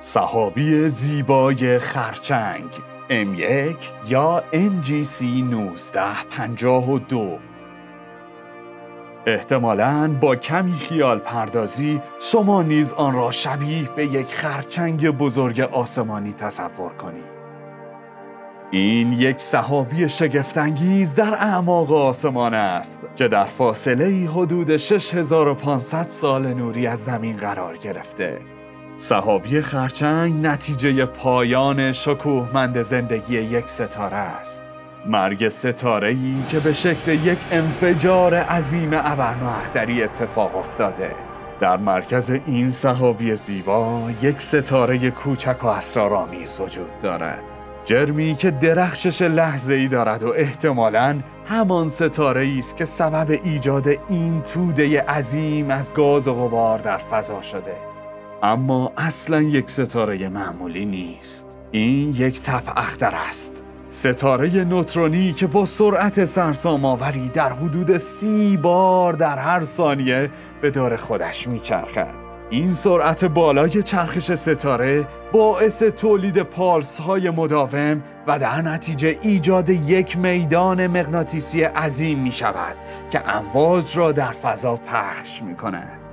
صحابی زیبای خرچنگ M1 یا NGC 1952 احتمالاً با کمی خیال پردازی شما نیز آن را شبیه به یک خرچنگ بزرگ آسمانی تصور کنید. این یک صحابی شگفتانگیز در اعماق آسمان است که در فاصله حدود 6500 سال نوری از زمین قرار گرفته. صحابی خرچنگ نتیجه پایان شکوهمند زندگی یک ستاره است. مرگ ستاره ای که به شکل یک انفجار عظیم ابرنواختری اتفاق افتاده. در مرکز این صحابی زیبا یک ستاره کوچک و اسرارآمیز وجود دارد. جرمی که درخشش لحظه ای دارد و احتمالاً همان ستاره است که سبب ایجاد این توده عظیم از گاز و غبار در فضا شده. اما اصلا یک ستاره معمولی نیست این یک تپ اختر است ستاره نوترونی که با سرعت سرسام آوری در حدود سی بار در هر ثانیه به دور خودش میچرخد. این سرعت بالای چرخش ستاره باعث تولید پالس های مداوم و در نتیجه ایجاد یک میدان مغناطیسی عظیم می شود که امواج را در فضا پخش می کند.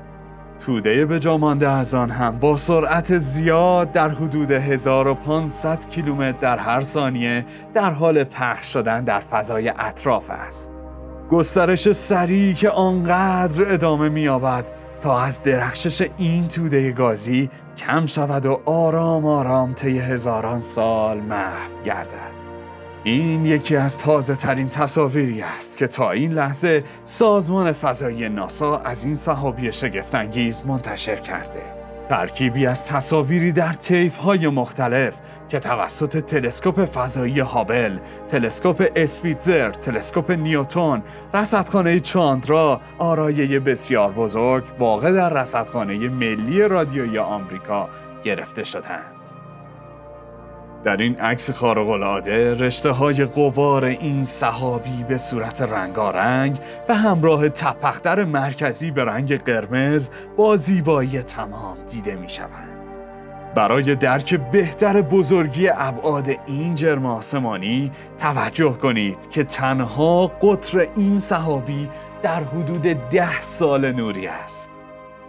توده به از آن هم با سرعت زیاد در حدود 1500 کیلومتر در هر ثانیه در حال پخش شدن در فضای اطراف است. گسترش سریعی که آنقدر ادامه می‌یابد تا از درخشش این توده گازی کم شود و آرام آرام طی هزاران سال محو گردد. این یکی از تازه ترین تصاویری است که تا این لحظه سازمان فضایی ناسا از این صحابی شگفتانگیز منتشر کرده. ترکیبی از تصاویری در طیف های مختلف که توسط تلسکوپ فضایی هابل، تلسکوپ اسپیتزر، تلسکوپ نیوتون، رصدخانه چاندرا، آرایه بسیار بزرگ واقع در رصدخانه ملی رادیویی آمریکا گرفته شدند. در این عکس خارق‌العاده رشته های قبار این صحابی به صورت رنگارنگ به همراه تپختر مرکزی به رنگ قرمز با زیبایی تمام دیده می شوند. برای درک بهتر بزرگی ابعاد این جرم آسمانی توجه کنید که تنها قطر این صحابی در حدود ده سال نوری است.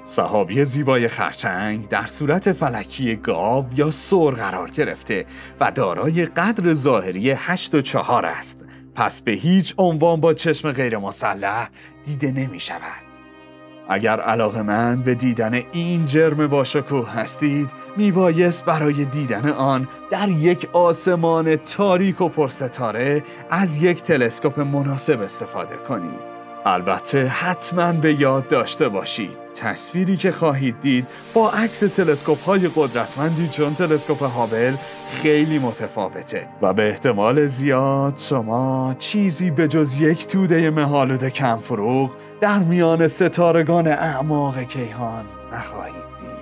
صحابی زیبای خرچنگ در صورت فلکی گاو یا سور قرار گرفته و دارای قدر ظاهری 8 و 4 است. پس به هیچ عنوان با چشم غیر مسلح دیده نمی شود. اگر علاقه من به دیدن این جرم با شکوه هستید میبایست برای دیدن آن در یک آسمان تاریک و پرستاره از یک تلسکوپ مناسب استفاده کنید. البته حتما به یاد داشته باشید. تصویری که خواهید دید با عکس تلسکوپ های قدرتمندی چون تلسکوپ هابل خیلی متفاوته و به احتمال زیاد شما چیزی به جز یک توده مهالود کم فروغ در میان ستارگان اعماق کیهان نخواهید دید.